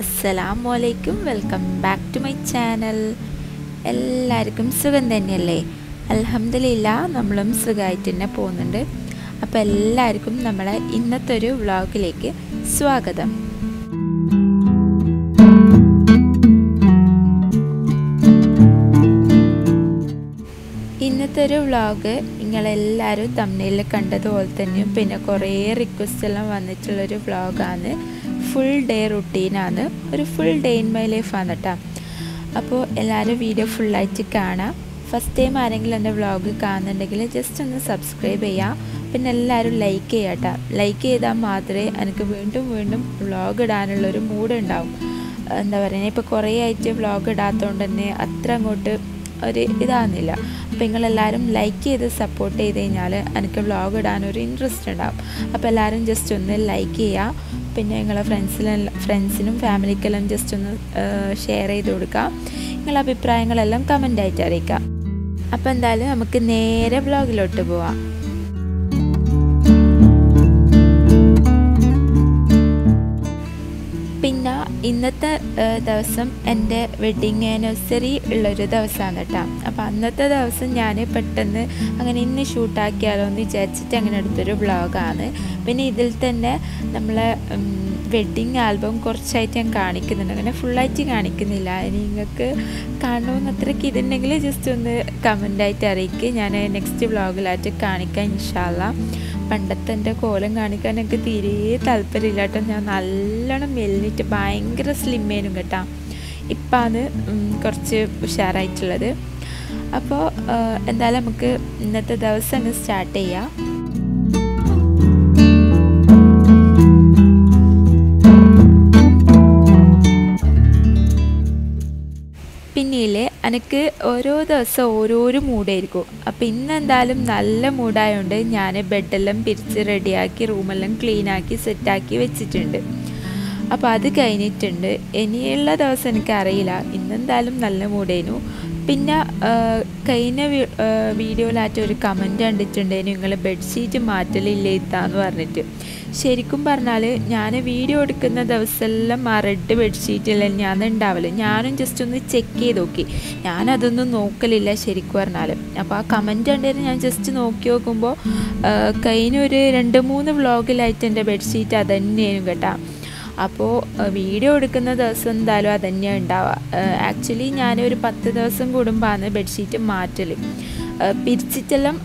ഹേ വലൈക്കും welcome back to my channel എല്ലാവർക്കും സുഖം തന്നെയല്ലേ? അലഹമില്ല നമ്മളും സുഖമായിട്ട് തന്നെ പോകുന്നുണ്ട്. അപ്പോൾ എല്ലാവർക്കും നമ്മളെ ഇന്നത്തെ ഒരു വ്ളോഗിലേക്ക് സ്വാഗതം. ഇന്നത്തെ ഒരു വ്ളോഗ് നിങ്ങളെല്ലാവരും തമ്മിൽ കണ്ടതുപോലെ തന്നെയും പിന്നെ കുറേ റിക്വസ്റ്റ് എല്ലാം വന്നിട്ടുള്ളൊരു വ്ളോഗാണ്. ഫുൾ ഡേ റുട്ടീനാണ് ഒരു ഫുൾ ഡേ ഇൻ മൈ ലൈഫാണ് കേട്ടോ അപ്പോൾ എല്ലാവരും വീഡിയോ ഫുള്ളായിട്ട് കാണാം. ഫസ്റ്റ് ടൈം ആരെങ്കിലും എന്റെ വ്ളോഗ് കാണുന്നുണ്ടെങ്കിൽ ജസ്റ്റ് ഒന്ന് സബ്സ്ക്രൈബ് ചെയ്യാം. പിന്നെ എല്ലാവരും ലൈക്ക് ചെയ്യാം കേട്ടോ ലൈക്ക് ചെയ്താൽ മാത്രമേ എനിക്ക് വീണ്ടും വീണ്ടും വ്ളോഗ് ഇടാനുള്ളൊരു മൂഡ് ഉണ്ടാവും. എന്താ പറയുക ഇപ്പോൾ കുറേ ആയിട്ട് വ്ളോഗ് ഇടാത്തതുകൊണ്ട് തന്നെ അത്ര അങ്ങോട്ട് ഒരു ഇതാകുന്നില്ല അപ്പോൾ നിങ്ങളെല്ലാവരും ലൈക്ക് ചെയ്ത് സപ്പോർട്ട് ചെയ്ത് കഴിഞ്ഞാൽ എനിക്ക് വ്ളോഗ് ഇടാനൊരു ഇൻട്രസ്റ്റ് ഉണ്ടാവും. അപ്പോൾ എല്ലാവരും ജസ്റ്റ് ഒന്ന് ലൈക്ക് ചെയ്യുക പിന്നെ നിങ്ങളെ ഫ്രണ്ട്സിലും ഫ്രണ്ട്സിനും ഫാമിലിക്കെല്ലാം ജസ്റ്റ് ഒന്ന് ഷെയർ ചെയ്ത് കൊടുക്കാം. നിങ്ങളുടെ അഭിപ്രായങ്ങളെല്ലാം കമന്റായിട്ട് അറിയിക്കാം. അപ്പോൾ എന്തായാലും നമുക്ക് നേരെ ബ്ലോഗിലോട്ട് പോവാം. ഇന്നത്തെ ദിവസം എന്റെ വെഡിങ് ആനിവേഴ്സറി ഉള്ളൊരു ദിവസമാണ് കേട്ടോ അപ്പോൾ അന്നത്തെ ദിവസം ഞാൻ പെട്ടെന്ന് അങ്ങനെ ഇന്ന് ഷൂട്ടാക്കിയാലോ എന്ന് വിചാരിച്ചിട്ട് അങ്ങനെ എടുത്തൊരു വ്ളോഗാണ് പിന്നെ ഇതിൽ തന്നെ നമ്മളെ വെഡ്ഡിങ് ആൽബം കുറച്ചായിട്ട് ഞാൻ കാണിക്കുന്നുണ്ട്. അങ്ങനെ ഫുള്ളായിട്ട് കാണിക്കുന്നില്ല. ഇനി നിങ്ങൾക്ക് കാണണമെന്ന് അത്രയ്ക്ക് ഇതുണ്ടെങ്കിൽ ജസ്റ്റ് ഒന്ന് കമന്റായിട്ട് അറിയിക്കുക ഞാൻ നെക്സ്റ്റ് വ്ളോഗിലായിട്ട് കാണിക്കാം ഇൻഷാല്ല പണ്ടത്തെ എന്റെ കോലം കാണിക്കാൻ എനിക്ക് തീരെ താല്പര്യമില്ല കേട്ടോ ഞാൻ നല്ലോണം മെലിഞ്ഞിട്ട് ഭയങ്കര സ്ലിമ്മേനും കേട്ടോ. ഇപ്പം അത് കുറച്ച് ഉഷാറായിട്ടുള്ളത്. അപ്പോൾ എന്തായാലും നമുക്ക് ഇന്നത്തെ ദിവസം അങ്ങ് സ്റ്റാർട്ട് ചെയ്യാം. എനിക്ക് ഓരോ ദിവസം ഓരോരോ മൂഡായിരിക്കും. അപ്പോൾ ഇന്നെന്തായാലും നല്ല മൂഡായതുകൊണ്ട് ഞാൻ ബെഡെല്ലാം പിരിച്ച് റെഡിയാക്കി റൂമെല്ലാം ക്ലീനാക്കി സെറ്റാക്കി വെച്ചിട്ടുണ്ട്. അപ്പോൾ അത് കഴിഞ്ഞിട്ടുണ്ട്. ഇനിയുള്ള ദിവസം എനിക്കറിയില്ല. ഇന്നെന്തായാലും നല്ല മൂഡേനു. പിന്നെ കഴിഞ്ഞ വീഡിയോയിലായിട്ട് ഒരു കമന്റ് കണ്ടിട്ടുണ്ടെങ്കിൽ നിങ്ങൾ ബെഡ്ഷീറ്റ് മാറ്റലില്ല ഇത്താന്ന് പറഞ്ഞിട്ട്. ശരിക്കും പറഞ്ഞാൽ ഞാൻ വീഡിയോ എടുക്കുന്ന ദിവസമെല്ലാം ആ റെഡ് ബെഡ്ഷീറ്റിലെല്ലാം ഞാൻ ഉണ്ടാവില്ല ഞാനും ജസ്റ്റ് ഒന്ന് ചെക്ക് ചെയ്ത് നോക്കി. ഞാനതൊന്നും നോക്കലില്ല ശരിക്കും പറഞ്ഞാൽ അപ്പോൾ ആ കമന്റ് കണ്ടിട്ട് ഞാൻ ജസ്റ്റ് നോക്കി നോക്കുമ്പോൾ കഴിഞ്ഞ ഒരു രണ്ട് മൂന്ന് വ്ളോഗിലായിട്ട് എന്റെ ബെഡ്ഷീറ്റ് അത് തന്നെയായിരുന്നു കേട്ടോ. അപ്പോൾ വീഡിയോ എടുക്കുന്ന ദിവസം എന്തായാലും അത് തന്നെയാണ് ഉണ്ടാവുക ആക്ച്വലി ഞാനൊരു പത്ത് ദിവസം കൂടുമ്പോഴാണ് ബെഡ്ഷീറ്റ് മാറ്റൽ പിരിച്ചിട്ടെല്ലാം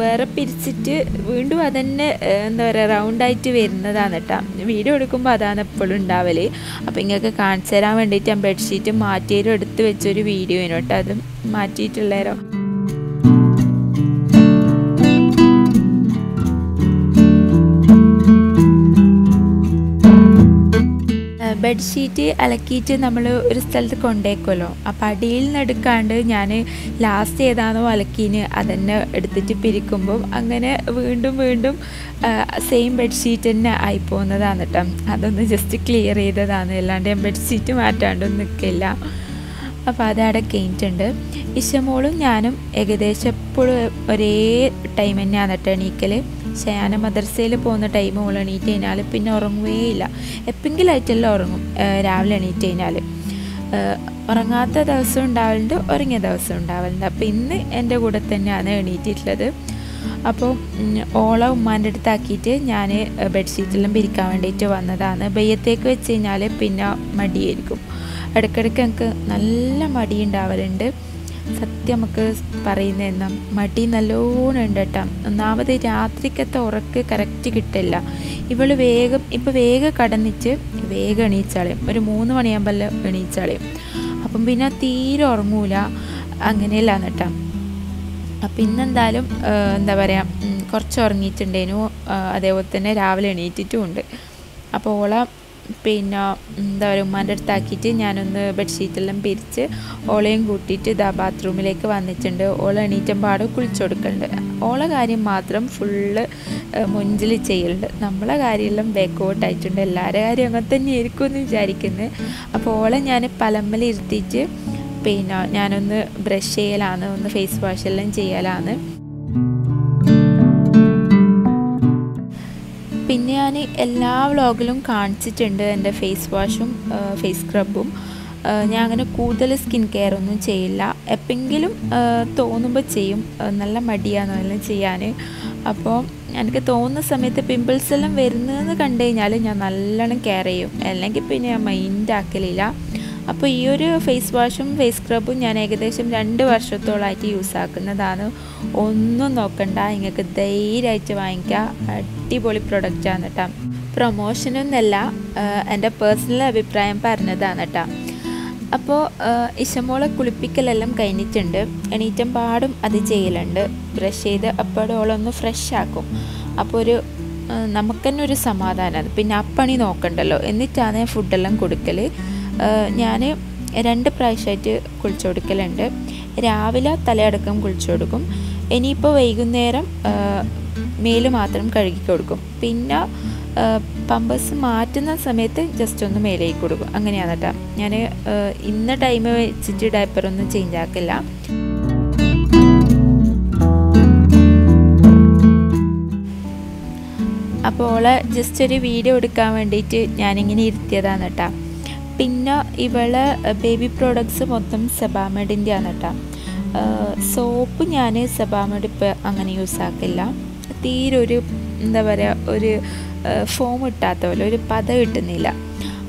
വേറെ പിരിച്ചിട്ട് വീണ്ടും അതന്നെ എന്താ പറയുക റൗണ്ടായിട്ട് വരുന്നതാണ് കേട്ടോ വീഡിയോ എടുക്കുമ്പോൾ അതാണ് എപ്പോഴും ഉണ്ടാവൽ അപ്പോൾ ഇങ്ങൾക്ക് കാണിച്ചു തരാൻ വേണ്ടിയിട്ട് ഞാൻ ബെഡ്ഷീറ്റ് മാറ്റിയാലും എടുത്ത് വെച്ചൊരു വീഡിയോ കേട്ടോ അത് മാറ്റിയിട്ടുള്ളേരോ? ബെഡ്ഷീറ്റ് അലക്കിയിട്ട് നമ്മൾ ഒരു സ്ഥലത്ത് കൊണ്ടേക്കുമല്ലോ അപ്പം അടിയിൽ നിന്ന് എടുക്കാണ്ട് ഞാൻ ലാസ്റ്റ് ഏതാണോ അലക്കീന് അതന്നെ എടുത്തിട്ട് പിരിക്കുമ്പം അങ്ങനെ വീണ്ടും വീണ്ടും സെയിം ബെഡ്ഷീറ്റ് തന്നെ ആയിപ്പോകുന്നതാണ് കേട്ടോ അതൊന്ന് ജസ്റ്റ് ക്ലിയർ ചെയ്തതാണ്. അല്ലാണ്ട് ഞാൻ ബെഡ്ഷീറ്റ് മാറ്റാണ്ടൊന്നും നിൽക്കില്ല അപ്പോൾ അതവിടെ കഴിഞ്ഞിട്ടുണ്ട്. ഇഷമോളും ഞാനും ഏകദേശം എപ്പോഴും ഒരേ ടൈം തന്നെയാണ് കേട്ടോ എണീക്കൽ ശയാന മദർസയിൽ പോകുന്ന ടൈം ഓൾ എണീറ്റ് കഴിഞ്ഞാൽ പിന്നെ ഉറങ്ങുകയില്ല എപ്പെങ്കിലായിട്ടെല്ലാം ഉറങ്ങും. രാവിലെ എണീറ്റ് കഴിഞ്ഞാൽ ഉറങ്ങാത്ത ദിവസം ഉണ്ടാവലുണ്ട് ഉറങ്ങിയ ദിവസം ഉണ്ടാവലുണ്ട്. അപ്പോൾ ഇന്ന് എന്റെ കൂടെ തന്നെയാണ് എണീറ്റിട്ടുള്ളത്. അപ്പോൾ ഓള ഉമ്മാന്റെ അടുത്താക്കിയിട്ട് ഞാൻ ബെഡ്ഷീറ്റെല്ലാം പിരിക്കാൻ വേണ്ടിയിട്ട് വന്നതാണ്. ബയ്യത്തേക്ക് വെച്ച് കഴിഞ്ഞാൽ പിന്നെ മടിയായിരിക്കും. ഇടയ്ക്കിടയ്ക്ക് എനിക്ക് നല്ല മടി ഉണ്ടാവലുണ്ട്. സത്യം നമുക്ക് പറയുന്ന മടി നല്ലോണം ഉണ്ട് കേട്ടോ. ഒന്നാമത് രാത്രിക്കത്തെ ഉറക്ക് കറക്റ്റ് കിട്ടില്ല. ഇവൾ വേഗം ഇപ്പോൾ വേഗം കടന്നിച്ച് വേഗം എണീച്ചാളയും ഒരു മൂന്ന് മണിയാകുമ്പോൾ എണീച്ചാളയും അപ്പം പിന്നെ തീരെ ഉറങ്ങൂല. അങ്ങനെയല്ലാന്ന് കേട്ടോ. അപ്പം ഇന്നെന്തായാലും എന്താ പറയുക കുറച്ച് ഉറങ്ങിയിട്ടുണ്ടേനു. അതേപോലെ തന്നെ രാവിലെ എണീറ്റിട്ടും ഉണ്ട് അപ്പോൾ ഓള പിന്നെ എന്താ പറയുക ഉമ്മാന്റെ അടുത്താക്കിയിട്ട് ഞാനൊന്ന് ബെഡ്ഷീറ്റെല്ലാം പിരിച്ച് ഓളയും കൂട്ടിയിട്ട് ഇതാ ബാത്റൂമിലേക്ക് വന്നിട്ടുണ്ട്. ഓള എണീറ്റമ്പാട് കുളിച്ചു കൊടുക്കുന്നുണ്ട് ഓളെ കാര്യം മാത്രം ഫുള്ള് മുഞ്ചിൽ ചെയ്യലുണ്ട്. നമ്മളെ കാര്യമെല്ലാം ബാക്കോട്ട് ആയിട്ടുണ്ട് എല്ലാവരുടെ കാര്യം അങ്ങനെ തന്നെ ആയിരിക്കും എന്ന് വിചാരിക്കുന്നത് അപ്പോൾ ഓളെ ഞാൻ പലമ്മൽ ഇരുത്തിയിട്ട് പിന്നെ ഞാനൊന്ന് ബ്രഷ് ചെയ്യലാണ് ഒന്ന് ഫേസ് വാഷ് എല്ലാം ചെയ്യലാണ്. പിന്നെ ഞാൻ എല്ലാ വ്ളോഗിലും കാണിച്ചിട്ടുണ്ട് എന്റെ ഫേസ് വാഷും ഫേസ് സ്ക്രബും ഞാൻ അങ്ങനെ കൂടുതൽ സ്കിൻ കെയർ ഒന്നും ചെയ്യില്ല. എപ്പെങ്കിലും തോന്നുമ്പോൾ ചെയ്യും. നല്ല മടിയാണ് എല്ലാം ചെയ്യാൻ. അപ്പോൾ എനിക്ക് തോന്നുന്ന സമയത്ത് പിമ്പിൾസ് എല്ലാം വരുന്നതെന്ന് കണ്ടു കഴിഞ്ഞാൽ ഞാൻ നല്ലോണം കെയർ ചെയ്യും. അല്ലെങ്കിൽ പിന്നെ ഞാൻ മൈൻഡ് ആക്കലില്ല. അപ്പോൾ ഈ ഒരു ഫേസ് വാഷും ഫേസ് സ്ക്രബും ഞാൻ ഏകദേശം രണ്ട് വർഷത്തോളമായിട്ട് യൂസ് ആക്കുന്നതാണ്. ഒന്നും നോക്കണ്ട നിങ്ങൾക്ക് ധൈര്യമായിട്ട് വാങ്ങിക്കുക അടിപൊളി പ്രൊഡക്റ്റാണ് കേട്ടോ പ്രൊമോഷനൊന്നല്ല എന്റെ പേഴ്സണൽ അഭിപ്രായം പറഞ്ഞതാണ് കേട്ടോ അപ്പോൾ ഇഷമോളെ കുളിപ്പിക്കലെല്ലാം കഴിഞ്ഞിട്ടുണ്ട്. എണീറ്റം പാടും അത് ചെയ്യലുണ്ട്. ബ്രഷ് ചെയ്ത് അപ്പോഴോളൊന്ന് ഫ്രഷ് ആക്കും. അപ്പോൾ ഒരു നമുക്ക് തന്നെ ഒരു സമാധാനം. പിന്നെ അപ്പണി നോക്കണ്ടല്ലോ. എന്നിട്ടാണ് ഞാൻ ഫുഡെല്ലാം കൊടുക്കൽ ഞാൻ രണ്ട് പ്രാവശ്യമായിട്ട് കുളിച്ചു കൊടുക്കലുണ്ട് രാവിലെ തലയടക്കം കുളിച്ചു കൊടുക്കും ഇനിയിപ്പോൾ വൈകുന്നേരം മേൽ മാത്രം കഴുകി കൊടുക്കും. പിന്നെ പമ്പസ് മാറ്റുന്ന സമയത്ത് ജസ്റ്റ് ഒന്ന് മേലേക്ക് കൊടുക്കും. അങ്ങനെയാണ് കേട്ടോ ഞാൻ ഇന്ന ടൈം വെച്ചിട്ട് ഡയപ്പറൊന്നും ചേഞ്ച് ആക്കില്ല. അപ്പോൾ ജസ്റ്റ് ഒരു വീഡിയോ എടുക്കാൻ വേണ്ടിയിട്ട് ഞാനിങ്ങനെ ഇരുത്തിയതാണ് കേട്ടോ പിന്നെ ഇവൾ ബേബി പ്രോഡക്ട്സ് മൊത്തം സെബാമെഡിന്റെ ആണ് കേട്ടോ സോപ്പ് ഞാൻ സെബാമെഡ് ഇപ്പോൾ അങ്ങനെ യൂസ് ആക്കില്ല. തീരെ ഒരു എന്താ പറയുക ഒരു ഫോം ഇട്ടാത്ത പോലെ ഒരു പത കിട്ടുന്നില്ല.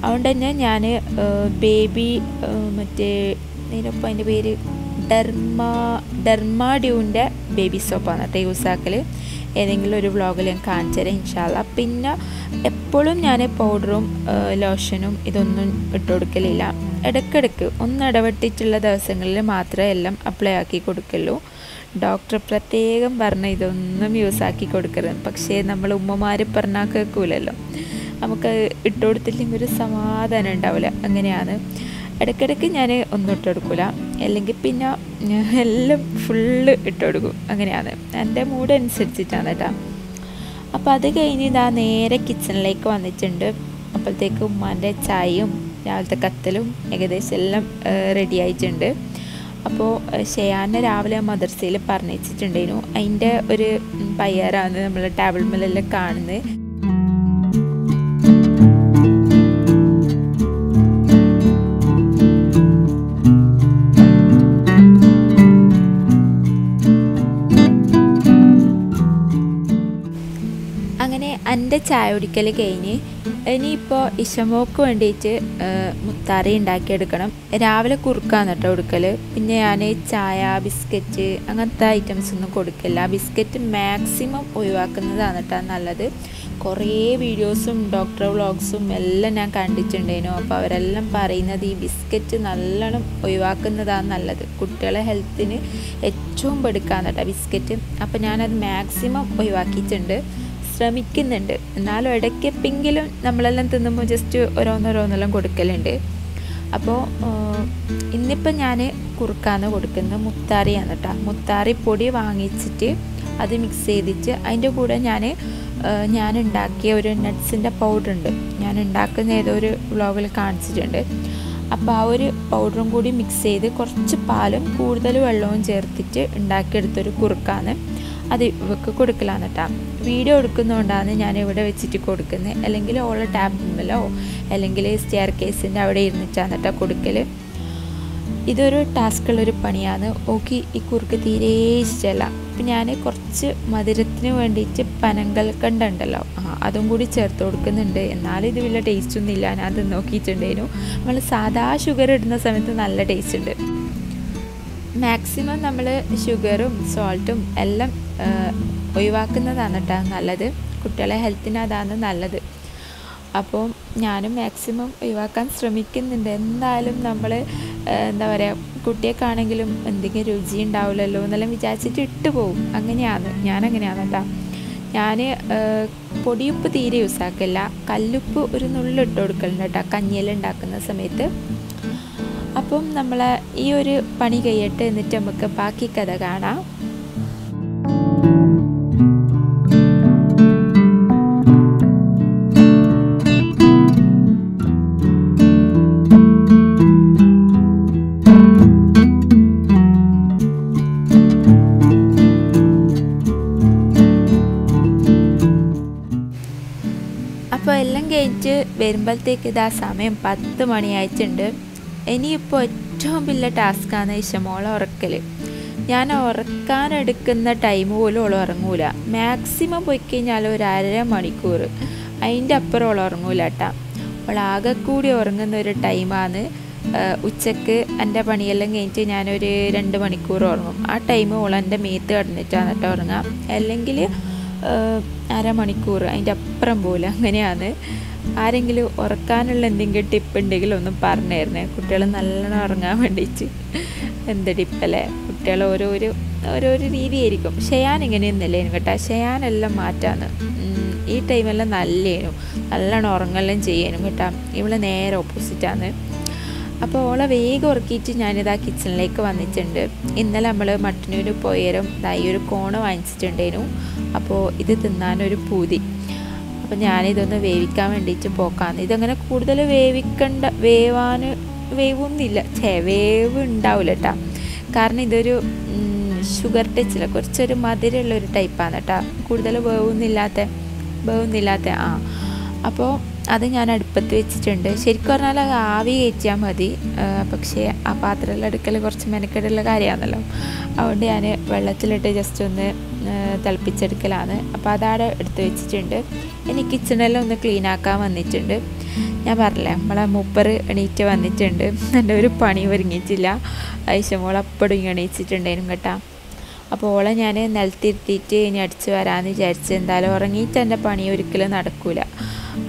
അതുകൊണ്ട് തന്നെ ഞാൻ ബേബി മറ്റേ ഇതിനൊപ്പം അതിന്റെ പേര് ഡെർമ ഡെർമാഡ്യൂവിന്റെ ബേബി സോപ്പാണ് കേട്ടോ യൂസ് ആക്കൽ ഏതെങ്കിലും ഒരു വ്ളോഗിൽ ഞാൻ കാണിച്ചു തരാം ഇൻഷാല്ല പിന്നെ എപ്പോഴും ഞാൻ പൗഡറും ലോഷനും ഇതൊന്നും ഇട്ട് കൊടുക്കലില്ല. ഇടയ്ക്കിടയ്ക്ക് ഒന്ന് ഇടവെട്ടിട്ടുള്ള ദിവസങ്ങളിൽ മാത്രമേ എല്ലാം അപ്ലൈ ആക്കി കൊടുക്കുള്ളൂ. ഡോക്ടർ പ്രത്യേകം പറഞ്ഞ ഇതൊന്നും യൂസ് ആക്കി കൊടുക്കരുത്. പക്ഷേ നമ്മൾ ഉമ്മമാർ പറഞ്ഞാൽ കേൾക്കൂലല്ലോ. നമുക്ക് ഇട്ട് കൊടുത്തില്ലെങ്കിൽ ഒരു സമാധാനം ഉണ്ടാവില്ല. അങ്ങനെയാണ്. ഇടയ്ക്കിടയ്ക്ക് ഞാൻ ഒന്നും ഇട്ട് കൊടുക്കില്ല അല്ലെങ്കിൽ പിന്നെ എല്ലാം ഫുള്ള് ഇട്ട് കൊടുക്കും. അങ്ങനെയാണ്. എന്റെ മൂഡ് അനുസരിച്ചിട്ടാണ് കേട്ടോ അപ്പോൾ അത് കഴിഞ്ഞ് ഇതാ നേരെ കിച്ചണിലേക്ക് വന്നിട്ടുണ്ട്. അപ്പോഴത്തേക്ക് ഉമ്മാന്റെ ചായയും രാവിലത്തെ കത്തലും ഏകദേശം എല്ലാം റെഡി ആയിട്ടുണ്ട്. അപ്പോൾ ഷെയാനെ രാവിലെ മദർസയിൽ പറഞ്ഞിട്ടുണ്ടായിരുന്നു അതിന്റെ ഒരു പയ്യാറാണ് നമ്മൾ ടേബിൾ മില്ലെല്ലാം കാണുന്നത്. ചായ കുടിക്കൽ കഴിഞ്ഞ് ഇനിയിപ്പോൾ ഇഷമോക്ക് വേണ്ടിയിട്ട് മുത്താറി ഉണ്ടാക്കിയെടുക്കണം രാവിലെ കുറുക്കാന്ന് കേട്ടോ കൊടുക്കൽ പിന്നെ ഞാൻ ചായ ബിസ്ക്കറ്റ് അങ്ങനത്തെ ഐറ്റംസ് ഒന്നും കൊടുക്കില്ല ബിസ്ക്കറ്റ് മാക്സിമം ഒഴിവാക്കുന്നതാണ് കേട്ടോ നല്ലത്. കുറേ വീഡിയോസും ഡോക്ടർ വ്ളോഗ്സും എല്ലാം ഞാൻ കണ്ടിട്ടുണ്ടേനു. അപ്പോൾ അവരെല്ലാം പറയുന്നത് ഈ ബിസ്ക്കറ്റ് നല്ലോണം ഒഴിവാക്കുന്നതാണ് നല്ലത്. കുട്ടികളെ ഹെൽത്തിന് ഏറ്റവും പെടുക്കാന്ന് കേട്ടോ ബിസ്ക്കറ്റ്. അപ്പോൾ ഞാനത് മാക്സിമം ഒഴിവാക്കിയിട്ടുണ്ട്. ശ്രമിക്കുന്നുണ്ട്. എന്നാലും ഇടയ്ക്കെപ്പെങ്കിലും നമ്മളെല്ലാം തിന്നുമ്പോൾ ജസ്റ്റ് ഓരോന്നോരോന്നെല്ലാം കൊടുക്കലുണ്ട്. അപ്പോൾ ഇന്നിപ്പോൾ ഞാൻ കുറുക്കാന്ന് കൊടുക്കുന്നത്. മുത്താറിയാണ് കേട്ടോ മുത്താറി പൊടി വാങ്ങിച്ചിട്ട് അത് മിക്സ് ചെയ്തിട്ട് അതിന്റെ കൂടെ ഞാൻ ഞാൻ ഉണ്ടാക്കിയ ഒരു നട്ട്സിന്റെ പൗഡർ ഉണ്ട് ഞാൻ ഉണ്ടാക്കുന്ന ഏതോ ഒരു വ്ളോഗിൽ കാണിച്ചിട്ടുണ്ട്. അപ്പോൾ ആ ഒരു പൗഡറും കൂടി മിക്സ് ചെയ്ത് കുറച്ച് പാലും കൂടുതൽ വെള്ളവും ചേർത്തിട്ട് ഉണ്ടാക്കിയെടുത്തൊരു കുറുക്കാണ് അത് ഇവക്ക് കൊടുക്കലാന്ന് കേട്ടോ വീഡിയോ എടുക്കുന്നതുകൊണ്ടാണ് ഞാൻ ഇവിടെ വെച്ചിട്ട് കൊടുക്കുന്നത് അല്ലെങ്കിൽ ഓളെ ടാബിലോ അല്ലെങ്കിൽ സ്റ്റെയർ കേസിന്റെ അവിടെ ഇരുന്നിട്ടാണ് കേട്ടോ കൊടുക്കൽ ഇതൊരു ടാസ്കുള്ളൊരു പണിയാണ്. ഓക്കെ ഈ കുറുക്ക് തീരെ ഇഷ്ടമല്ല അപ്പം ഞാൻ കുറച്ച് മധുരത്തിന് വേണ്ടിയിട്ട് പനങ്കൽക്കണ്ട ഉണ്ടല്ലോ. ആ അതും കൂടി ചേർത്ത് കൊടുക്കുന്നുണ്ട്. എന്നാലും ഇത് വലിയ ടേസ്റ്റ് ഒന്നും ഇല്ല. ഞാൻ അത് നോക്കിയിട്ടുണ്ടായിരുന്നു. നമ്മൾ സാധാ ഷുഗർ ഇടുന്ന സമയത്ത് നല്ല ടേസ്റ്റ് ഉണ്ട്. മാക്സിമം നമ്മൾ ഷുഗറും സോൾട്ടും എല്ലാം ഒഴിവാക്കുന്നതാണ് കേട്ടോ നല്ലത്. കുട്ടികളെ ഹെൽത്തിന് അതാണ് നല്ലത്. അപ്പോൾ ഞാനും മാക്സിമം ഒഴിവാക്കാൻ ശ്രമിക്കുന്നുണ്ട്. എന്തായാലും നമ്മൾ എന്താ പറയുക കുട്ടിയൊക്കെയാണെങ്കിലും എന്തെങ്കിലും രുചി ഉണ്ടാവില്ലല്ലോ എന്നെല്ലാം വിചാരിച്ചിട്ട് ഇട്ട് പോകും അങ്ങനെയാണ്. ഞാൻ അങ്ങനെയാണ് കേട്ടോ ഞാൻ പൊടിയുപ്പ് തീരെ യൂസ് ആക്കില്ല കല്ലുപ്പ് ഒരു നുള്ളിട്ട് കൊടുക്കലുണ്ട് കേട്ടോ കഞ്ഞിയെല്ലാം ഉണ്ടാക്കുന്ന സമയത്ത്. അപ്പം നമ്മളെ ഈ ഒരു പണി കഴിയട്ടെ എന്നിട്ട് നമുക്ക് ബാക്കി കഥ കാണാം. വരുമ്പോഴത്തേക്ക് ഇതാ സമയം പത്ത് മണിയായിട്ടുണ്ട്. ഇനിയിപ്പോൾ ഏറ്റവും വലിയ ടാസ്ക്കാണ് ഇഷമോളെ ഉറക്കൽ ഞാൻ ഉറക്കാനെടുക്കുന്ന ടൈം പോലും ഓൾ ഉറങ്ങൂല. മാക്സിമം പോയി കഴിഞ്ഞാൽ ഒരു അര മണിക്കൂർ അതിന്റെ അപ്പുറം ഓൾ ഉറങ്ങൂല കേട്ടാ അവൾ ആകെ കൂടി ഉറങ്ങുന്ന ഒരു ടൈമാണ് ഉച്ചയ്ക്ക് എന്റെ പണിയെല്ലാം കഴിഞ്ഞിട്ട് ഞാനൊരു രണ്ട് മണിക്കൂർ ഉറങ്ങും. ആ ടൈം ഓൾ എന്റെ മേത്ത് കിടന്നിട്ടാണ് കേട്ടോ ഉറങ്ങാം. അല്ലെങ്കിൽ അരമണിക്കൂർ അതിന്റെ അപ്പുറം പോലെ അങ്ങനെയാണ്. ആരെങ്കിലും ഉറക്കാനുള്ള എന്തെങ്കിലും ടിപ്പ് ഉണ്ടെങ്കിൽ ഒന്ന് പറഞ്ഞു തരണേ കുട്ടികൾ നല്ലോണം ഉറങ്ങാൻ വേണ്ടിയിട്ട് എന്ത് ടിപ്പല്ലേ? കുട്ടികൾ ഓരോരോ ഓരോരോ രീതിയായിരിക്കും. ഷെയാൻ ഇങ്ങനെയൊന്നുമില്ലേനു കേട്ടോ. ഷെയാനെല്ലാം മാറ്റാന്ന്. ഈ ടൈമെല്ലാം നല്ലേനു. നല്ലോണം ഉറങ്ങെല്ലാം ചെയ്യാനും കേട്ടോ. ഇവൾ നേരെ ഓപ്പോസിറ്റാണ് അപ്പോൾ ഓളെ വേഗം ഉറക്കിയിട്ട് ഞാനിതാ കിച്ചണിലേക്ക് വന്നിട്ടുണ്ട്. ഇന്നലെ നമ്മൾ മട്ടന്നൂർ പോയരും ഈ ഒരു കോണ് വാങ്ങിച്ചിട്ടുണ്ടേനു. അപ്പോൾ ഇത് തിന്നാനൊരു പൂതി. അപ്പോൾ ഞാനിതൊന്ന് വേവിക്കാൻ വേണ്ടിയിട്ട് പോക്കാന്ന്. ഇതങ്ങനെ കൂടുതൽ വേവിക്കണ്ട വേവാൻ വേവൊന്നുമില്ല. ചേ വേവ് ഉണ്ടാവില്ല കേട്ടോ കാരണം ഇതൊരു ഷുഗർ ടച്ചില്ല കുറച്ചൊരു മധുരമുള്ള ഒരു ടൈപ്പാണ് കേട്ടോ കൂടുതൽ വേവൊന്നുമില്ലാത്ത വേവൊന്നുമില്ലാത്ത ആ. അപ്പോൾ അത് ഞാൻ അടുപ്പത്ത് വെച്ചിട്ടുണ്ട്. ശരിക്കും പറഞ്ഞാൽ അത് ആവി കയറ്റിയാൽ മതി. പക്ഷേ ആ പാത്രമെല്ലാം എടുക്കൽ കുറച്ച് മെനക്കെടുള്ള കാര്യമാണല്ലോ. അതുകൊണ്ട് ഞാൻ വെള്ളത്തിലിട്ട് ജസ്റ്റ് ഒന്ന് തിളപ്പിച്ചെടുക്കലാണ്. അപ്പോൾ അതവിടെ എടുത്ത് വെച്ചിട്ടുണ്ട്. ഇനി കിച്ചണെല്ലാം ഒന്ന് ക്ലീൻ ആക്കാൻ വന്നിട്ടുണ്ട്. ഞാൻ പറഞ്ഞില്ലേ നമ്മളെ മൂപ്പർ എണീറ്റ് വന്നിട്ടുണ്ട്. എന്റെ ഒരു പണി ഒരുങ്ങിയിട്ടില്ല. ഐശമോൾ അപ്പോഴും എണീച്ചിട്ടുണ്ടായിരുന്നു കേട്ടോ. അപ്പോൾ ഓളെ ഞാൻ നിലത്തിരുത്തിയിട്ട് ഇനി അടിച്ച് വരാമെന്ന് വിചാരിച്ച് എന്തായാലും ഉറങ്ങിയിട്ട് എന്റെ പണി ഒരിക്കലും നടക്കില്ല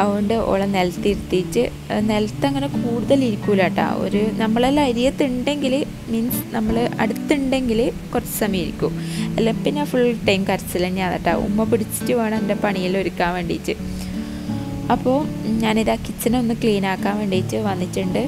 അതുകൊണ്ട് ഓളെ നിലത്തിരുത്തിയിട്ട് നിലത്ത് അങ്ങനെ കൂടുതൽ ഇരിക്കൂല കേട്ടോ ഒരു നമ്മളെല്ലാം അരിയത്തുണ്ടെങ്കിൽ മീൻസ് നമ്മൾ അടുത്തുണ്ടെങ്കിൽ കുറച്ച് സമയം ഇരിക്കും അല്ല പിന്നെ ഫുൾ ടൈം കരച്ചിൽ തന്നെയാണ് കേട്ടോ ഉമ്മ പിടിച്ചിട്ട് വേണം എന്റെ പണിയിൽ ഒരുക്കാൻ വേണ്ടിയിട്ട്. അപ്പോൾ ഞാനിതാ കിച്ചണൊന്ന് ക്ലീൻ ആക്കാൻ വേണ്ടിയിട്ട് വന്നിട്ടുണ്ട്.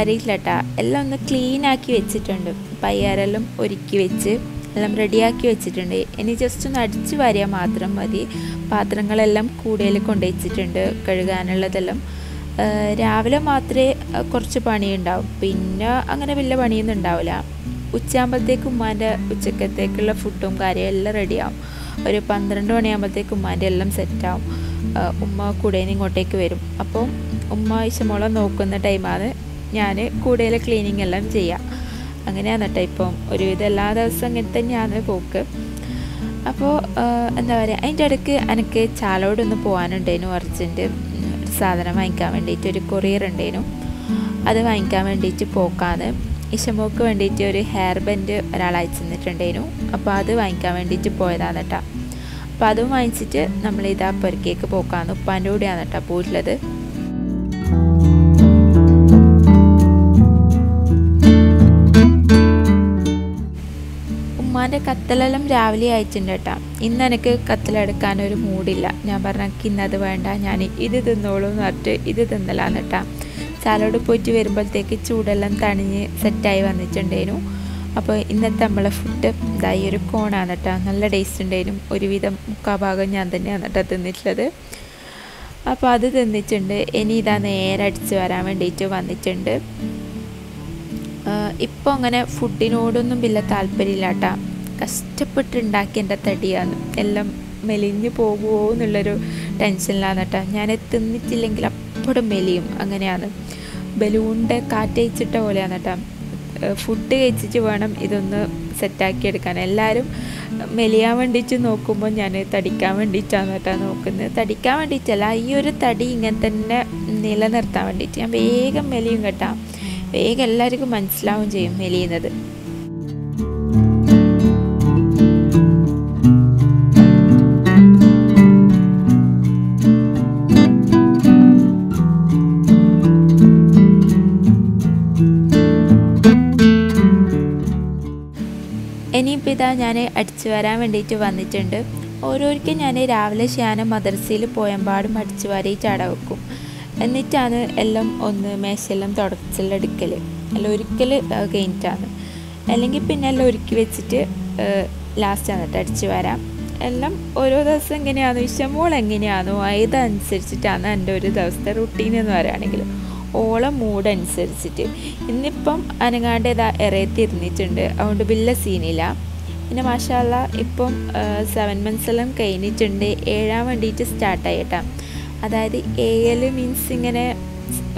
അടിച്ചു കേട്ടോ എല്ലാം ഒന്ന് ക്ലീൻ ആക്കി വെച്ചിട്ടുണ്ട്. പയ്യാരെല്ലാം ഒരുക്കി വെച്ച് എല്ലാം റെഡിയാക്കി വെച്ചിട്ടുണ്ട്. ഇനി ജസ്റ്റ് ഒന്ന് അടിച്ചു വാരിയാൽ മാത്രം മതി. പാത്രങ്ങളെല്ലാം കൂടയിൽ കൊണ്ടുവച്ചിട്ടുണ്ട് കഴുകാനുള്ളതെല്ലാം. രാവിലെ മാത്രമേ കുറച്ച് പണിയുണ്ടാവും. പിന്നെ അങ്ങനെ വലിയ പണിയൊന്നും ഉണ്ടാവില്ല. ഉച്ചയാകുമ്പോഴത്തേക്ക് ഉമ്മാന്റെ ഉച്ചക്കത്തേക്കുള്ള ഫുഡും കാര്യം എല്ലാം റെഡിയാവും ഒരു പന്ത്രണ്ട് മണിയാകുമ്പോഴത്തേക്ക് ഉമ്മാന്റെ എല്ലാം സെറ്റാവും ഉമ്മ കൂടെ ഇങ്ങോട്ടേക്ക് വരും. അപ്പോൾ ഉമ്മ ഇഷ്ടമോളം നോക്കുന്ന ടൈമാണ് ഞാൻ കൂടുതൽ ക്ലീനിങ് എല്ലാം ചെയ്യാം. അങ്ങനെയാണ് കേട്ടോ ഇപ്പം. ഒരുവിധം എല്ലാ ദിവസവും ഇങ്ങനെ തന്നെയാണ് പോക്ക്. അപ്പോൾ എന്താ പറയുക അതിന്റെ ഇടയ്ക്ക് എനിക്ക് ചാലോടൊന്ന് പോകാനുണ്ടേനു അർജന്റ് ഒരു സാധനം വാങ്ങിക്കാൻ വേണ്ടിയിട്ട് ഒരു കൊറിയർ ഉണ്ടേനു. അത് വാങ്ങിക്കാൻ വേണ്ടിയിട്ട് പോക്കാണ് ഇഷമോക്ക് വേണ്ടിയിട്ട് ഒരു ഹെയർ ബെൻഡ് ഒരാൾ അയച്ചു തന്നിട്ടുണ്ടേനു. അപ്പോൾ അത് വാങ്ങിക്കാൻ വേണ്ടിയിട്ട് പോയതാണ് കേട്ടോ അപ്പോൾ അതും വാങ്ങിച്ചിട്ട് നമ്മൾ ഇതാ പുരക്കേക്ക് പോക്കാന്ന് ഉപ്പാന്റെ കൂടെയാണ് കേട്ടോ പോയിട്ടുള്ളത്. ഉമ്മാന്റെ കത്തലെല്ലാം രാവിലെ അയച്ചിട്ടുണ്ട് കേട്ടോ. ഇന്ന് എനിക്ക് കത്തലെടുക്കാൻ ഒരു മൂടില്ല. ഞാൻ പറഞ്ഞ എനിക്ക് ഇന്നത് വേണ്ട. ഞാൻ ഇത് തിന്നോളൂ എന്ന് പറഞ്ഞിട്ട് ഇത് തിന്നലാന്ന് കേട്ടോ. സാലോട് പോയിട്ട് വരുമ്പോഴത്തേക്ക് ചൂടെല്ലാം തണിഞ്ഞ് സെറ്റായി വന്നിട്ടുണ്ടേനു അപ്പോൾ ഇന്നത്തെ നമ്മളെ ഫുഡ് ഇതായി ഒരു കോണാണ് കേട്ടോ. നല്ല ടേസ്റ്റ് ഉണ്ടായിരുന്നു. ഒരുവിധം മുക്കാ ഭാഗം ഞാൻ തന്നെയാണ് കേട്ടോ തിന്നിട്ടുള്ളത്. അപ്പോൾ അത് തിന്നിട്ടുണ്ട്. ഇനി ഇതാ നേരെ അടിച്ച് വരാൻ വേണ്ടിയിട്ട് വന്നിട്ടുണ്ട്. ഇപ്പോൾ അങ്ങനെ ഫുഡിനോടൊന്നും വലിയ താല്പര്യമില്ല കേട്ടോ. കഷ്ടപ്പെട്ട് ഉണ്ടാക്കിയ എന്റെ തടിയാണ്. എല്ലാം മെലിഞ്ഞ് പോകുമോ എന്നുള്ളൊരു ടെൻഷനിലാണ് കേട്ടോ. ഞാൻ തിന്നിട്ടില്ലെങ്കിൽ അപ്പോഴും മെലിയും. അങ്ങനെയാണ്. ബലൂണിന്റെ കാറ്റയച്ചിട്ട പോലെയാണ് കേട്ടോ. ഫുഡ് കഴിച്ചിട്ട് വേണം ഇതൊന്ന് സെറ്റാക്കി എടുക്കാൻ. എല്ലാവരും മെലിയാൻ വേണ്ടിയിട്ട് നോക്കുമ്പോൾ ഞാൻ തടിക്കാൻ വേണ്ടിയിട്ടാണ് കേട്ടോ നോക്കുന്നത്. തടിക്കാൻ വേണ്ടിയിട്ടല്ല ഈ ഒരു തടി ഇങ്ങനെ തന്നെ നിലനിർത്താൻ വേണ്ടിയിട്ട്. ഞാൻ വേഗം മെലിയും കേട്ടോ. വേഗം എല്ലാവർക്കും മനസ്സിലാവുകയും ചെയ്യും മെലിയുന്നത്. ഇതാ ഞാൻ അടിച്ചു വരാൻ വേണ്ടിയിട്ട് വന്നിട്ടുണ്ട്. ഓരോരിക്കും ഞാൻ രാവിലെ ഷാന മദർസയിൽ പോയമ്പാടും അടിച്ചു വാരി ചാട വെക്കും. എന്നിട്ടാണ് എല്ലാം ഒന്ന് മേശയെല്ലാം തുടച്ചിലെടുക്കൽ അല്ല ഒരിക്കൽ കഴിഞ്ഞിട്ടാണ്. അല്ലെങ്കിൽ പിന്നെ എല്ലാം ഒരുക്കി വെച്ചിട്ട് ലാസ്റ്റ് കേട്ടോ അടിച്ചു വരാം എല്ലാം ഓരോ ദിവസം എങ്ങനെയാണോ ഇഷ്ടമോൾ എങ്ങനെയാണോ ഏതനുസരിച്ചിട്ടാണ് എന്റെ ഒരു ദിവസത്തെ റുട്ടീൻ എന്ന് പറയുകയാണെങ്കിൽ. ഓളം മൂഡ് അനുസരിച്ചിട്ട്. ഇന്നിപ്പം അനങ്ങാണ്ട് ഇതാ ഇറയത്തിരുന്നിട്ടുണ്ട്. അതുകൊണ്ട് വലിയ സീനില്ല പിന്നെ മാഷാല്ല ഇപ്പം സെവൻ മന്ത്സ് എല്ലാം കഴിഞ്ഞിട്ടുണ്ട്. ഏഴാൻ വേണ്ടിയിട്ട് സ്റ്റാർട്ടായിട്ടാ അതായത് എൽ മീൻസ് ഇങ്ങനെ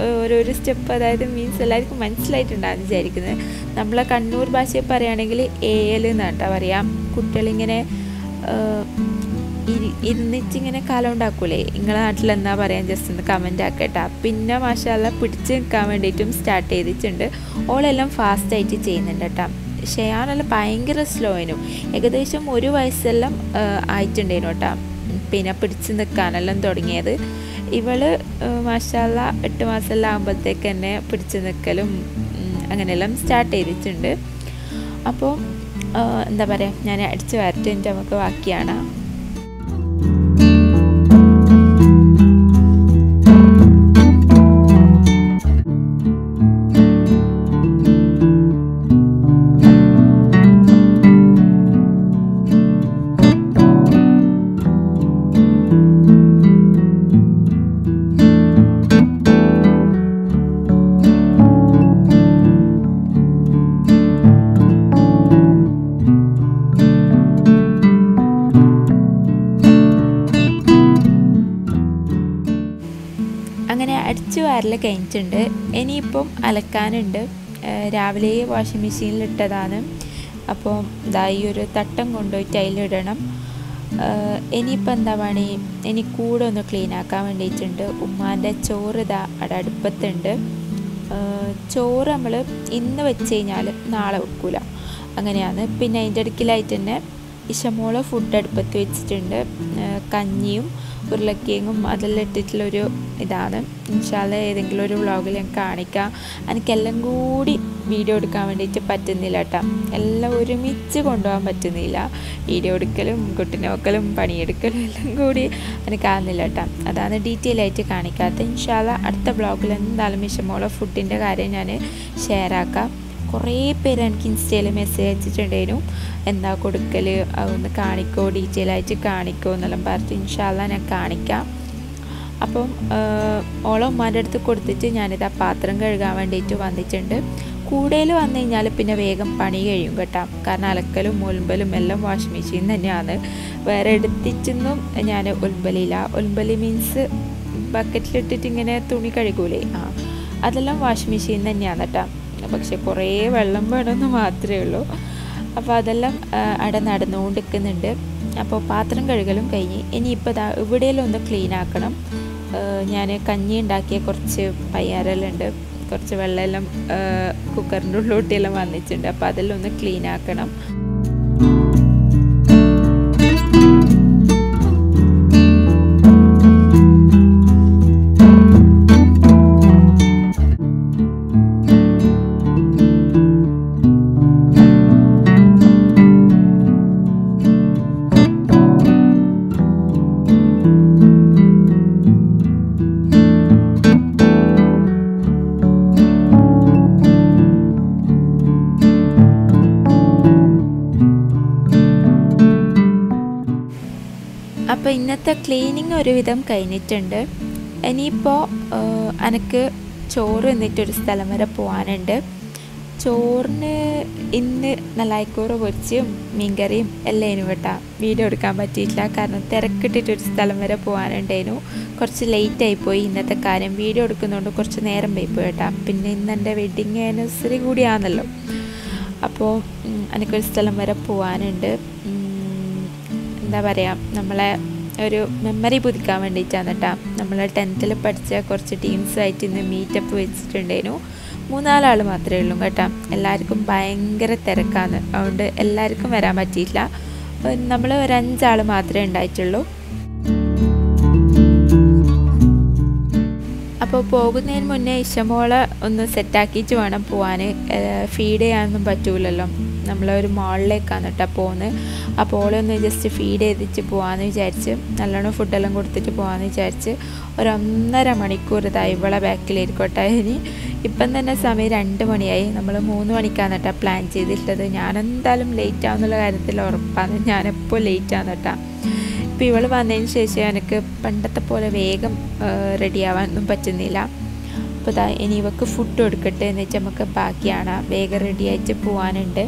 ഓരോരോ സ്റ്റെപ്പ് അതായത് മീൻസ് എല്ലാവർക്കും മനസ്സിലായിട്ടുണ്ടാകും വിചാരിക്കുന്നത്. നമ്മളെ കണ്ണൂർ ഭാഷയിൽ പറയുകയാണെങ്കിൽ എ എൽ എന്നാണ് കേട്ടോ പറയാം കുട്ടികളിങ്ങനെ ഇരുന്നിട്ടിങ്ങനെ കാലം ഉണ്ടാക്കൂലേ? നിങ്ങളെ നാട്ടിൽ എന്നാ പറയാൻ ജസ്റ്റ് ഒന്ന് കമന്റ് ആക്കട്ടാ. പിന്നെ മാഷാല്ല പിടിച്ച് നിൽക്കാൻ വേണ്ടിയിട്ടും സ്റ്റാർട്ട് ചെയ്തിട്ടുണ്ട്. ഓളെല്ലാം ഫാസ്റ്റായിട്ട് ചെയ്യുന്നുണ്ട് കേട്ടോ. ഷെയാനെല്ലാം ഭയങ്കര സ്ലോയിനും. ഏകദേശം ഒരു വയസ്സെല്ലാം ആയിട്ടുണ്ടേനു കേട്ടോ. പിന്നെ പിടിച്ച് നിൽക്കാനെല്ലാം തുടങ്ങിയത്. ഇവൾ മാഷാല്ല എട്ട് മാസമെല്ലാം ആകുമ്പോഴത്തേക്ക് തന്നെ പിടിച്ച് നിൽക്കലും അങ്ങനെയെല്ലാം സ്റ്റാർട്ട് ചെയ്തിട്ടുണ്ട്. അപ്പോൾ എന്താ പറയുക ഞാൻ അടിച്ച് വരട്ടെ എന്റെ നമുക്ക് ബാക്കിയാണ്. കഴിഞ്ഞിട്ടുണ്ട്. ഇനിയിപ്പം അലക്കാനുണ്ട്. രാവിലെ വാഷിംഗ് മെഷീനിൽ ഇട്ടതാണ്. അപ്പോൾ ഇതാ ഈ ഒരു തട്ടം കൊണ്ടുപോയിട്ട് അതിലിടണം ഇനിയിപ്പോൾ എന്താ പണി? ഇനി കൂടെ ഒന്ന് ക്ലീൻ ആക്കാൻ വേണ്ടിയിട്ടുണ്ട്. ഉമ്മാന്റെ ചോറ് ഇതാ അവിടെ അടുപ്പത്തുണ്ട്. ചോറ് നമ്മൾ ഇന്ന് വെച്ച് കഴിഞ്ഞാൽ നാളെ വെക്കൂല. അങ്ങനെയാണ്. പിന്നെ അതിന്റെ ഇടയ്ക്കിലായിട്ട് തന്നെ ഇഷമോൾ ഫുഡ് അടുപ്പത്ത് വെച്ചിട്ടുണ്ട്. കഞ്ഞിയും ഉരുളക്കിഴങ്ങും അതെല്ലാം ഇട്ടിട്ടുള്ളൊരു ഇതാണ്. ഇൻഷാല്ല ഏതെങ്കിലും ഒരു വ്ളോഗിൽ ഞാൻ കാണിക്കാം. എനിക്കെല്ലാം കൂടി വീഡിയോ എടുക്കാൻ വേണ്ടിയിട്ട് പറ്റുന്നില്ല കേട്ടോ എല്ലാം ഒരുമിച്ച് കൊണ്ടുപോകാൻ പറ്റുന്നില്ല. വീഡിയോ എടുക്കലും കുട്ടിനെ നോക്കലും പണിയെടുക്കലും എല്ലാം കൂടി എനിക്കാകുന്നില്ല കേട്ടോ അതാണ് ഡീറ്റെയിൽ ആയിട്ട് കാണിക്കാത്തത്. ഇൻഷാല്ല അടുത്ത വ്ളോഗിൽ എന്തായാലും ഇഷമോളെ ഫുഡിന്റെ കാര്യം ഞാൻ ഷെയർ ആക്കാം. കുറേ പേര് എനിക്ക് ഇൻസ്റ്റയിൽ മെസ്സേജ് അയച്ചിട്ടുണ്ടായിരുന്നു. എന്താ കൊടുക്കൽ അതൊന്ന് കാണിക്കോ ഡീറ്റെയിൽ ആയിട്ട് കാണിക്കോ എന്നെല്ലാം പറഞ്ഞിട്ട് ഇൻഷാല്ല ഞാൻ കാണിക്കാം. അപ്പം ഓളെ ഉമ്മാന്റെ അടുത്ത് കൊടുത്തിട്ട് ഞാനിത് ആ പാത്രം കഴുകാൻ വേണ്ടിയിട്ട് വന്നിട്ടുണ്ട്. കൂടുതൽ വന്നു കഴിഞ്ഞാൽ പിന്നെ വേഗം പണി കഴിയും കേട്ടോ. കാരണം അലക്കലും ഒൽമ്പലും എല്ലാം വാഷിംഗ് മെഷീൻ തന്നെയാണ്. വേറെ എടുത്തിട്ടൊന്നും ഞാൻ ഒൽമ്പലില്ല ഒൽമ്പലി മീൻസ് ബക്കറ്റിലിട്ടിട്ട് ഇങ്ങനെ തുണി കഴുകൂലേ? ആ അതെല്ലാം വാഷിംഗ് മെഷീൻ തന്നെയാണ് കേട്ടോ. പക്ഷെ കുറേ വെള്ളം വേണമെന്ന് മാത്രമേ ഉള്ളൂ. അപ്പോൾ അതെല്ലാം അവിടെ നടന്നുകൊണ്ട് നിൽക്കുന്നുണ്ട് അപ്പോൾ പാത്രം കഴുകലും കഴിഞ്ഞ് ഇനിയിപ്പോൾ ഇതാ ഇവിടെയെല്ലാം ഒന്ന് ക്ലീൻ ആക്കണം. ഞാൻ കഞ്ഞി ഉണ്ടാക്കിയ കുറച്ച് പയ്യാരെല്ലാം കുറച്ച് വെള്ളമെല്ലാം കുക്കറിന്റെ ഉള്ളിലോട്ടെല്ലാം വന്നിട്ടുണ്ട്. അപ്പോൾ അതെല്ലാം ഒന്ന് ക്ലീൻ ആക്കണം. ഇന്നത്തെ ക്ലീനിങ് ഒരുവിധം കഴിഞ്ഞിട്ടുണ്ട്. ഇനിയിപ്പോൾ എനിക്ക് ചോറ് എന്നിട്ടൊരു സ്ഥലം വരെ പോകാനുണ്ട് ചോറിന് ഇന്ന് നല്ല അയക്കൂറ് പൊരിച്ചും മീൻകറിയും എല്ലാം ഇനി വീഡിയോ എടുക്കാൻ പറ്റിയിട്ടില്ല. കാരണം തിരക്കിട്ടിട്ടൊരു സ്ഥലം വരെ പോകാനുണ്ടായിരുന്നു കുറച്ച് ലേറ്റ് പോയി ഇന്നത്തെ കാര്യം. വീഡിയോ എടുക്കുന്നതുകൊണ്ട് കുറച്ച് നേരം പോയി കേട്ടാ. പിന്നെ ഇന്ന് എന്റെ വെഡിങ് ആനിവേഴ്സറി കൂടിയാണല്ലോ അപ്പോൾ എനിക്കൊരു സ്ഥലം വരെ പോകാനുണ്ട് എന്താ പറയുക നമ്മളെ ഒരു മെമ്മറി പുതുക്കാൻ വേണ്ടിയിട്ടാണ് കേട്ടോ നമ്മൾ ടെൻത്തിൽ പഠിച്ച കുറച്ച് ടീംസായിട്ട് ഇന്ന് മീറ്റപ്പ് വെച്ചിട്ടുണ്ടായിരുന്നു. മൂന്നാലാൾ മാത്രമേ ഉള്ളൂ കേട്ടോ. എല്ലാവർക്കും ഭയങ്കര തിരക്കാണ്. അതുകൊണ്ട് എല്ലാവർക്കും വരാൻ പറ്റിയില്ല. നമ്മൾ ഒരു അഞ്ചാൾ മാത്രമേ ഉണ്ടായിട്ടുള്ളൂ. അപ്പോൾ പോകുന്നതിന് മുന്നേ ഇഷമോളെ ഒന്ന് സെറ്റാക്കിയിട്ട് വേണം പോവാൻ ഫീഡ് ചെയ്യാനൊന്നും പറ്റൂലല്ലോ. നമ്മളൊരു മാളിലേക്കാണ് കേട്ടോ പോകുന്നത് അപ്പോൾ ഓളൊന്ന് ജസ്റ്റ് ഫീഡ് ചെയ്തിട്ട് പോകാമെന്ന് വിചാരിച്ച് നല്ലോണം ഫുഡെല്ലാം കൊടുത്തിട്ട് പോകാമെന്ന് വിചാരിച്ച് ഒരു ഒന്നര മണിക്കൂർ ഇതാ ഇവളെ ബാക്കിലിരിക്കോട്ടെ. ഇനി ഇപ്പം തന്നെ സമയം രണ്ട് മണിയായി. നമ്മൾ മൂന്ന് മണിക്കാണ് കേട്ടോ പ്ലാൻ ചെയ്തിട്ടുള്ളത്. ഞാനെന്തായാലും ലേറ്റ് ആവുന്നുള്ള കാര്യത്തിൽ ഉറപ്പാണ്. ഞാനെപ്പോൾ ലേറ്റ് ആണ് കേട്ടോ ഇപ്പോൾ ഇവൾ വന്നതിന് ശേഷം എനിക്ക് പണ്ടത്തെ പോലെ വേഗം റെഡി ആവാനൊന്നും പറ്റുന്നില്ല. അപ്പോൾ ഇനി ഇവക്ക് ഫുഡ് കൊടുക്കട്ടെ എന്ന് വെച്ചാൽ നമുക്ക് ബാക്കിയാണ്. വേഗം റെഡി ആയിട്ട് പോകാനുണ്ട്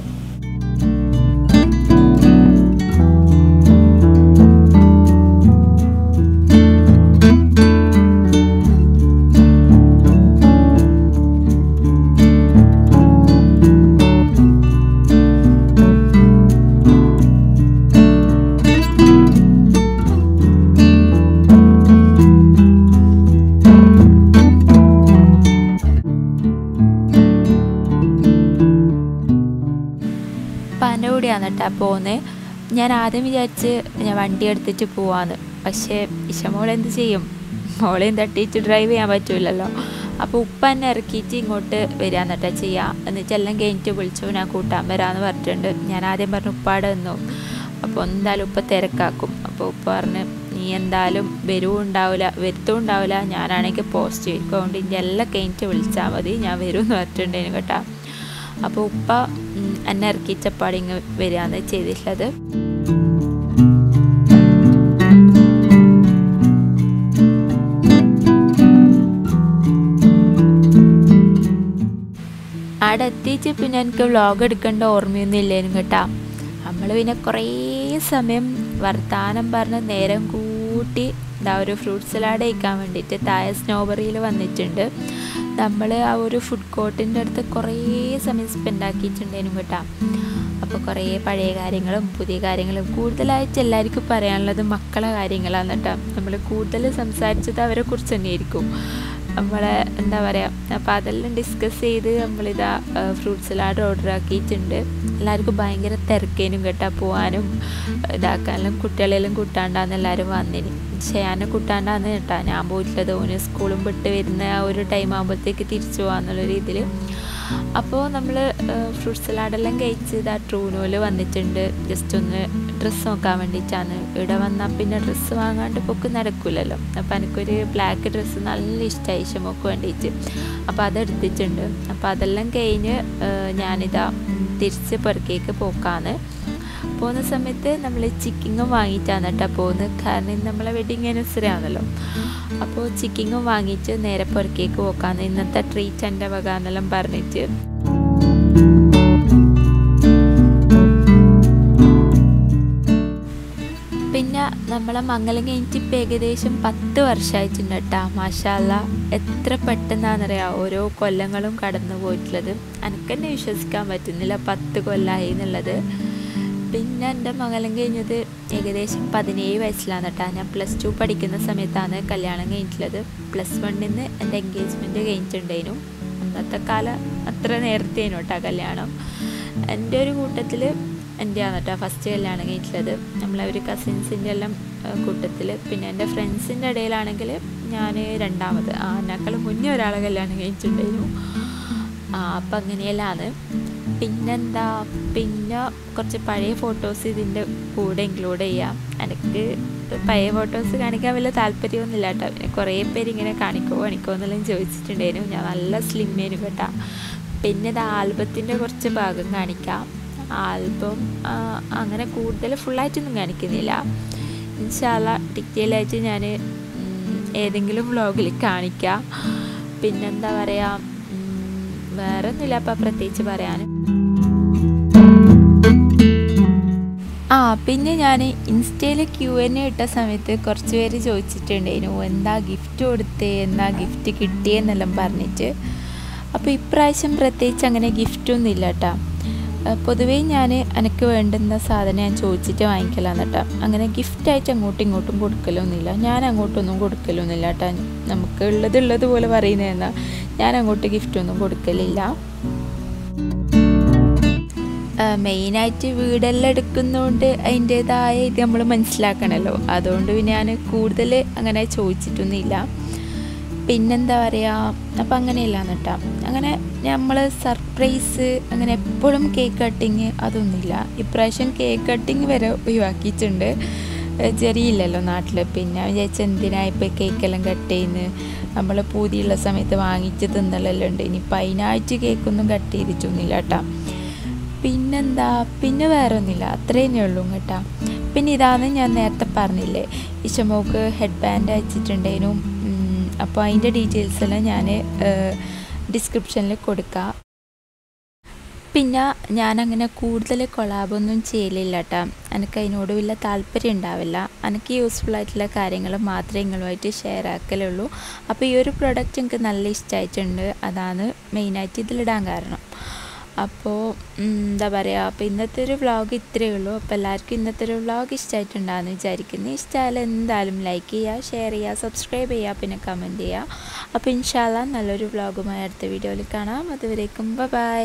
കേട്ടോ പോകുന്നത് ഞാൻ ആദ്യം വിചാരിച്ച് ഞാൻ വണ്ടി എടുത്തിട്ട് പോവാന്ന്. പക്ഷേ ഇഷമോൾ എന്ത് ചെയ്യും? മോളെയും തട്ടിയിട്ട് ഡ്രൈവ് ചെയ്യാൻ പറ്റൂലല്ലോ. അപ്പോൾ ഉപ്പ എന്നെ ഇറക്കിയിട്ട് ഇങ്ങോട്ട് വരിക കേട്ടോ ചെയ്യുക എന്നിട്ട് എല്ലാം കഴിഞ്ഞിട്ട് വിളിച്ചു ഞാൻ കൂട്ടാൻ വരാമെന്ന് പറഞ്ഞിട്ടുണ്ട്. ഞാൻ ആദ്യം പറഞ്ഞു ഉപ്പാടെ നിന്നു. അപ്പോൾ എന്തായാലും ഉപ്പ തിരക്കാക്കും. അപ്പോൾ ഉപ്പ പറഞ്ഞ് നീ എന്തായാലും വരവും ഉണ്ടാവില്ല വരുത്തും ഉണ്ടാവില്ല ഞാനാണെങ്കിൽ പോസ്റ്റ് ചെയ്യും അതുകൊണ്ട് ഇതിന്റെ എല്ലാം കഴിഞ്ഞിട്ട് വിളിച്ചാൽ മതി. ഞാൻ വരും എന്ന് പറഞ്ഞിട്ടുണ്ടേനു കേട്ടോ. അപ്പോൾ ഉപ്പ എന്നെ ഇറക്കിച്ചപ്പാട് ഇങ്ങ് വരികയാണ് ചെയ്തിട്ടുള്ളത്. അവിടെ എത്തിച്ച് പിന്നെ എനിക്ക് വ്ളോഗ് എടുക്കേണ്ട ഓർമ്മയൊന്നും ഇല്ലേനും കേട്ടാ. നമ്മൾ പിന്നെ കുറേ സമയം വർത്താനം പറഞ്ഞ് നേരം കൂട്ടി ഇതാ ഒരു ഫ്രൂട്ട് സലാഡ് കഴിക്കാൻ വേണ്ടിയിട്ട് താഴെ സ്നോബറിയിൽ വന്നിട്ടുണ്ട്. നമ്മൾ ആ ഒരു ഫുഡ് കോർട്ടിന്റെ അടുത്ത് കുറേ സമയം സ്പെൻഡ് ആക്കിയിട്ടുണ്ടേനും കേട്ടോ. അപ്പോൾ കുറേ പഴയ കാര്യങ്ങളും പുതിയ കാര്യങ്ങളും കൂടുതലായിട്ട് എല്ലാവർക്കും പറയാനുള്ളത് മക്കളെ കാര്യങ്ങളാണ് കേട്ടോ. നമ്മൾ കൂടുതൽ സംസാരിച്ചത് അവരെ കുറിച്ച് തന്നെയായിരിക്കും. നമ്മളെ എന്താ പറയുക അപ്പോൾ അതെല്ലാം ഡിസ്കസ് ചെയ്ത് നമ്മളിതാ ഫ്രൂട്ട് സലാഡ് ഓർഡർ ആക്കിയിട്ടുണ്ട്. എല്ലാവർക്കും ഭയങ്കര തിരക്കേനും കേട്ടാ പോകാനും ഇതാക്കാനും കുട്ടികളെല്ലാം കൂട്ടാണ്ടാന്ന് എല്ലാവരും വന്നിന്. പക്ഷേ കൂട്ടാണ്ടാന്ന് കേട്ടാ. ഞാൻ പോയിട്ടുള്ളത് ഓന് സ്കൂളും വിട്ട് വരുന്ന ആ ഒരു ടൈം ആകുമ്പോഴത്തേക്ക് തിരിച്ചു പോകാന്നുള്ള രീതിയിൽ അപ്പോൾ നമ്മൾ ഫ്രൂട്ട് സലാഡെല്ലാം കഴിച്ച് ഇതാ ട്രൂനോയിൽ വന്നിട്ടുണ്ട്. ജസ്റ്റ് ഒന്ന് ഡ്രസ്സ് നോക്കാൻ വേണ്ടിയിട്ടാണ്. ഇവിടെ വന്നാൽ പിന്നെ ഡ്രസ്സ് വാങ്ങാണ്ട് പൊക്ക് നടക്കില്ലല്ലോ അപ്പോൾ എനിക്കൊരു ബ്ലാക്ക് ഡ്രസ്സ് നല്ല ഇഷ്ടമായി ഷമോക്ക് വേണ്ടിയിട്ട് അപ്പോൾ അതെടുത്തിട്ടുണ്ട്. അപ്പോൾ അതെല്ലാം കഴിഞ്ഞ് ഞാനിതാ തിരിച്ച് പുറക്കേക്ക് പോക്കാന്ന് പോകുന്ന സമയത്ത് നമ്മൾ ചിക്കിങ്ങും വാങ്ങിയിട്ടാണ് കേട്ടോ പോകുന്നത് കാരണം നമ്മളെ വെഡിങ് ആനിവേഴ്സറി ആണല്ലോ. അപ്പോൾ ചിക്കിങ്ങും വാങ്ങിച്ച് നേരെ പുറക്കേക്ക് പോക്കാന്ന് ഇന്നത്തെ ട്രീറ്റ് എന്റെ വക എന്നെല്ലാം പറഞ്ഞിട്ട്. പിന്നെ നമ്മളെ മംഗലം കഴിഞ്ഞിട്ട് ഇപ്പം ഏകദേശം പത്ത് വർഷമായിട്ടുണ്ട് കേട്ടോ മാഷാല്ല എത്ര പെട്ടെന്നാണെന്നറിയാം ഓരോ കൊല്ലങ്ങളും കടന്നു പോയിട്ടുള്ളത്. എനിക്കെന്നെ വിശ്വസിക്കാൻ പറ്റുന്നില്ല പത്ത് കൊല്ലമായി എന്നുള്ളത്. പിന്നെ എന്റെ മംഗലം കഴിഞ്ഞത് ഏകദേശം പതിനേഴ് വയസ്സിലാണ് കേട്ടോ ഞാൻ പ്ലസ് ടു പഠിക്കുന്ന സമയത്താണ് കല്യാണം കഴിഞ്ഞിട്ടുള്ളത്. പ്ലസ് വണ്ണിൽ നിന്ന് എന്റെ എൻഗേജ്മെന്റ് കഴിഞ്ഞിട്ടുണ്ടായിരുന്നു. അന്നത്തെ കാലം അത്ര നേരത്തേനു കേട്ടോ കല്യാണം. എന്റെ ഒരു കൂട്ടത്തിൽ എന്റെയാണ് കേട്ടോ ഫസ്റ്റ് കല്യാണം കഴിഞ്ഞിട്ടുള്ളത്. നമ്മളെ ഒരു കസിൻസിന്റെ എല്ലാം കൂട്ടത്തിൽ. പിന്നെ എന്റെ ഫ്രണ്ട്സിന്റെ ഇടയിലാണെങ്കിൽ ഞാൻ രണ്ടാമത് ആ എന്നെക്കാളും മുന്നേ ഒരാളെ കല്യാണം കഴിച്ചിട്ടുണ്ടായിരുന്നു ആ അപ്പം അങ്ങനെയെല്ലാമാണ് പിന്നെന്താ? പിന്നെ കുറച്ച് പഴയ ഫോട്ടോസ് ഇതിന്റെ കൂടെ ഇൻക്ലൂഡ് ചെയ്യാം. എനിക്ക് പഴയ ഫോട്ടോസ് കാണിക്കാൻ വലിയ താല്പര്യമൊന്നുമില്ല കേട്ടോ. പിന്നെ കുറേ പേര് ഇങ്ങനെ കാണിക്കോ കാണിക്കോ എന്നെല്ലാം ചോദിച്ചിട്ടുണ്ടായിരുന്നു. ഞാൻ നല്ല സ്ലിമ്മേനു കേട്ടോ. പിന്നെ ഇത് ആൽബത്തിന്റെ കുറച്ച് ഭാഗം കാണിക്കാം. ആൽബം അങ്ങനെ കൂടുതൽ ഫുള്ളായിട്ടൊന്നും കാണിക്കുന്നില്ല. ഇൻഷാല്ല ഡീറ്റെയിലായിട്ട് ഞാൻ ഏതെങ്കിലും വ്ളോഗിൽ കാണിക്കാം. പിന്നെന്താ പറയുക വേറെ ഒന്നുമില്ല അപ്പം പ്രത്യേകിച്ച് പറയാൻ ആ പിന്നെ ഞാൻ ഇൻസ്റ്റയിൽ ക്യു എൻ ഇട്ട സമയത്ത് കുറച്ച് പേര് ചോദിച്ചിട്ടുണ്ടായിരുന്നു എന്താ ഗിഫ്റ്റ് കൊടുത്തേ? എന്താ ഗിഫ്റ്റ് കിട്ടിയെന്നെല്ലാം പറഞ്ഞിട്ട്. അപ്പോൾ ഇപ്രാവശ്യം പ്രത്യേകിച്ച് അങ്ങനെ ഗിഫ്റ്റൊന്നും ഇല്ല കേട്ടോ പൊതുവേ ഞാൻ എനിക്ക് വേണ്ടുന്ന സാധനം ഞാൻ ചോദിച്ചിട്ട് വാങ്ങിക്കലാന്ന് കേട്ടോ അങ്ങനെ ഗിഫ്റ്റായിട്ട് അങ്ങോട്ടും ഇങ്ങോട്ടും കൊടുക്കലൊന്നുമില്ല ഞാൻ അങ്ങോട്ടൊന്നും കൊടുക്കലൊന്നുമില്ല കേട്ടോ നമുക്ക് ഉള്ളത് ഉള്ളത് പോലെ പറയുന്നതെന്നാ ഞാൻ അങ്ങോട്ട് ഗിഫ്റ്റൊന്നും കൊടുക്കലില്ല. മെയിനായിട്ട് വീടെല്ലാം എടുക്കുന്നതുകൊണ്ട് അതിന്റേതായ ഇത് നമ്മൾ മനസ്സിലാക്കണമല്ലോ അതുകൊണ്ട് ഞാൻ കൂടുതൽ അങ്ങനെ ചോദിച്ചിട്ടൊന്നുമില്ല. പിന്നെന്താ പറയുക അപ്പം അങ്ങനെയല്ല എന്നിട്ടാ അങ്ങനെ നമ്മൾ സർപ്രൈസ് അങ്ങനെ എപ്പോഴും കേക്ക് കട്ടിങ് അതൊന്നുമില്ല. ഇപ്രാവശ്യം കേക്ക് കട്ടിങ് വരെ ഒഴിവാക്കിയിട്ടുണ്ട്. ചെറിയില്ലല്ലോ നാട്ടിൽ പിന്നെ വിചാരിച്ച എന്തിനാ ഇപ്പോൾ കേക്കെല്ലാം കട്ട് ചെയ്യുന്നത് നമ്മൾ പൂതിയുള്ള സമയത്ത് വാങ്ങിച്ച് തിന്നലെല്ലാം ഉണ്ട്. ഇനിയിപ്പോൾ അതിനായിട്ട് കേക്കൊന്നും കട്ട് ചെയ്തിട്ടൊന്നുമില്ല കേട്ടോ. പിന്നെന്താ? പിന്നെ വേറെ ഒന്നുമില്ല അത്രേ തന്നെ ഉള്ളൂ കേട്ടോ. പിന്നെ ഇതാണ് ഞാൻ നേരത്തെ പറഞ്ഞില്ലേ. ഇഷമോക്ക് ഹെഡ് ബാൻഡ് അയച്ചിട്ടുണ്ടേനു അപ്പോൾ അതിന്റെ ഡീറ്റെയിൽസ് എല്ലാം ഞാൻ ഡിസ്ക്രിപ്ഷനിൽ കൊടുക്കാം. പിന്നെ ഞാനങ്ങനെ കൂടുതൽ കൊളാബൊന്നും ചെയ്യലില്ല കേട്ടോ. എനിക്ക് അതിനോട് വലിയ താല്പര്യം ഉണ്ടാവില്ല. എനിക്ക് യൂസ്ഫുൾ ആയിട്ടുള്ള കാര്യങ്ങൾ മാത്രമേ നിങ്ങളുമായിട്ട് ഷെയർ ആക്കലുള്ളൂ. അപ്പോൾ ഈ ഒരു പ്രൊഡക്റ്റ് എനിക്ക് നല്ല ഇഷ്ടമായിട്ടുണ്ട് അതാണ് മെയിനായിട്ട് ഇതിലിടാൻ കാരണം. അപ്പോൾ എന്താ പറയുക അപ്പോൾ ഇന്നത്തെ ഒരു വ്ളോഗ് ഇത്രയേ ഉള്ളൂ. അപ്പോൾ എല്ലാവർക്കും ഇന്നത്തെ ഒരു വ്ളോഗ് ഇഷ്ടമായിട്ടുണ്ടാകുമെന്ന് വിചാരിക്കുന്നു. ഇഷ്ടമായാലും എന്തായാലും ലൈക്ക് ചെയ്യുക ഷെയർ ചെയ്യുക സബ്സ്ക്രൈബ് ചെയ്യുക പിന്നെ കമന്റ് ചെയ്യുക. അപ്പോൾ ഇൻഷാല്ല നല്ലൊരു വ്ളോഗുമായി അടുത്ത വീഡിയോയിൽ കാണാം. അതുവരേക്കും ബൈ